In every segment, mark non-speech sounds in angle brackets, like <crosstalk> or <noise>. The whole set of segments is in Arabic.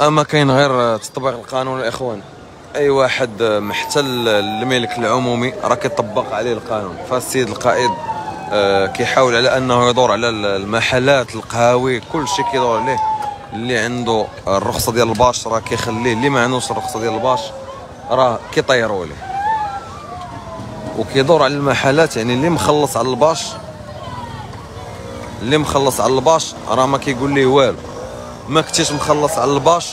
أما كاين غير تطبيق القانون الاخوان أي واحد محتل الملك العمومي راه كيطبق عليه القانون. فالسيد القائد آه، كيحاول على أنه يدور على المحلات القهاوي كل شيء كيدور عليه. اللي عنده الرخصة ديال الباش راه كيخليه. اللي ما عندوش الرخصة ديال الباش راه كيطيروا ليه وكيدور على المحلات يعني اللي مخلص على الباش اللي مخلص على الباش راه ما كيقول ليه والو. ما كنتيش مخلص على الباش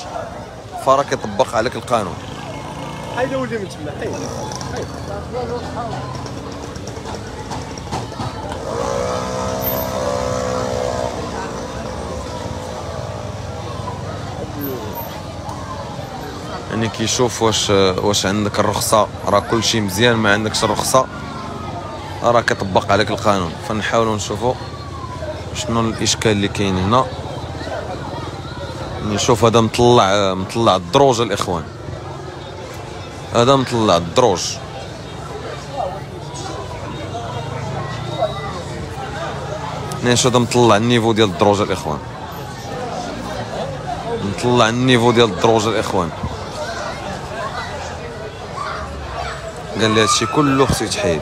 فراه كيطبق عليك القانون. حيد ولدي من تما حيد يعني كيشوف واش واش عندك الرخصة راه كل شيء مزيان ما عندكش الرخصة راه كيطبق عليك القانون. فنحاولوا نشوفوا شنو الإشكال اللي كاين هنا. نشوف هذا مطلع مطلع الدروج الإخوان. هذا مطلع الدروج. نيش هذا مطلع ال niveau ديال الدروج الإخوان. مطلع ال niveau ديال الدروج الإخوان. قال لي هادشي كله خصو يتحيد.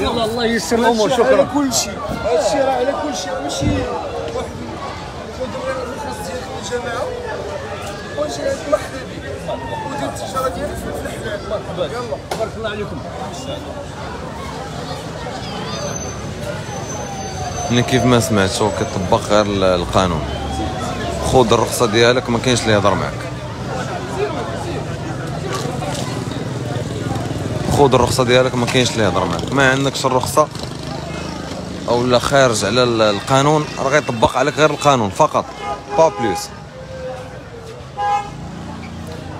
يلا الله ييسر الأمور شكرا. على كل شيء هذا الشيء راه على كل شيء ماشي واحد يدور غير الرخص ديال الجماعه وشي محدودين ودير التجارة ديالك في الحلال مرحبا يلا. بارك الله عليكم. يعني كيف ما سمعتوا كيطبق غير ال- القانون. خذ الرخصة ديالك ما كاينش اللي يهضر معك خذ الرخصة ديالك ما كاينش اللي يهضر معك ما عندكش الرخصه أو لا خارج على ال- القانون راه غيطبق عليك غير القانون فقط با بلوس.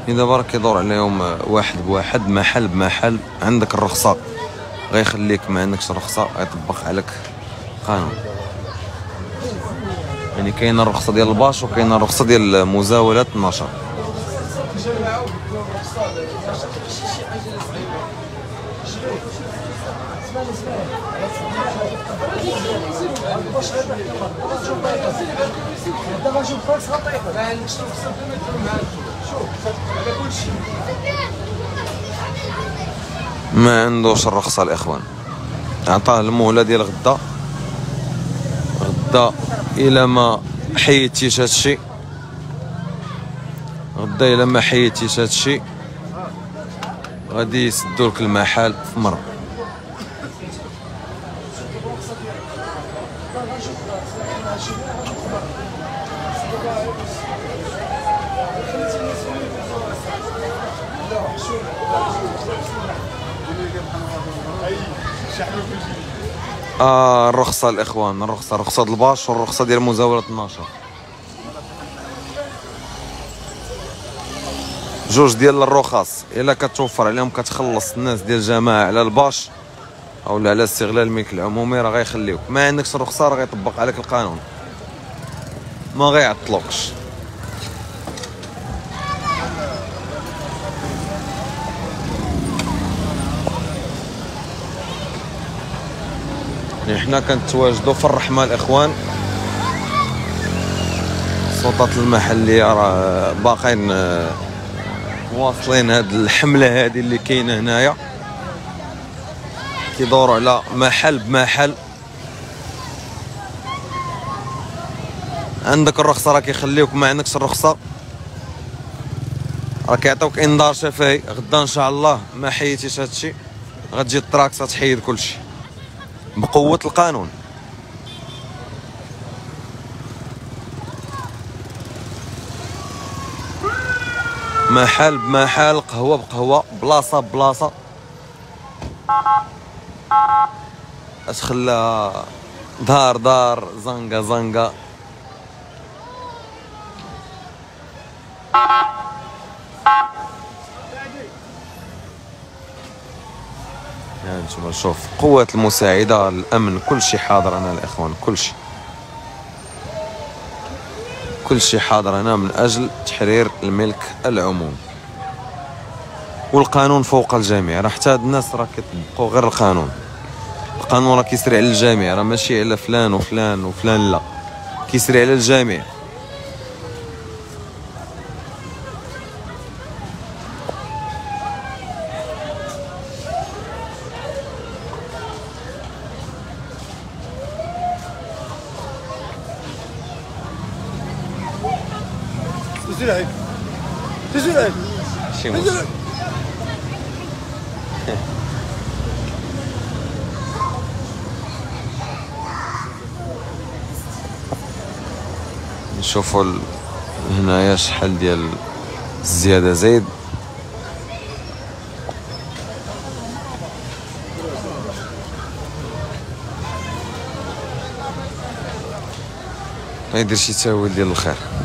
إذا برك يدور عليهم واحد بواحد محل بمحل عندك الرخصة غيخليك ما عندكش الرخصه غيطبق عليك قانون. يعني كاينة الرخصة ديال الباش وكاينة الرخصة ديال مزاوله النشر ما عندوش الرخصه الإخوان. عطاه المهله ديال غدا. غدا إلى ما حيدتيش هادشي. غدا إلى ما حيدتيش هادشي. غادي يسدوا لك المحل في مرة. آه الرخصة الإخوان الرخصة رخصة الباش والرخصة ديال مزاولة النشر. جوج ديال الرخص إلا كتوفر عليهم كتخلص الناس ديال الجماعة على الباش أو على استغلال الملك العمومي راه غيخليوك. ما عندكش الرخصة راه غيطبق عليك القانون. ما غيعطلوكش. يعني حنا كنتواجدوا في الرحمة الإخوان. السلطات المحلية راه باقين آه، واصلين هاد الحملة هذه اللي كاينة هنايا. كيدوروا على محل بمحل. عندك الرخصة راه كيخليوك ما عندكش الرخصة. راه كيعطيوك إنذار شفهي. غدا إن شاء الله ما حيدتيش هادشي. غتجي التراكسة تحيد كلشي. بقوة القانون. محل حال قهوة بقهوة بلاصة بلاصة. أتخلى دار دار زنقة زنقة. يعني شوف قوات المساعدة الأمن كل شيء حاضر هنا الإخوان كل شيء. كل شيء حاضر هنا من أجل تحرير الملك العمومي والقانون فوق الجميع راه حتى هاد الناس راه كيطبقوا غير القانون. القانون راه كيسري على الجميع راه ماشي على فلان وفلان وفلان لا. كيسري على الجميع. عيب. شي مشكل. <laughs> نشوفوا ال... هنايا شحال ديال الزيادة. زايد؟ ما يدير شي تاويل ديال الخير.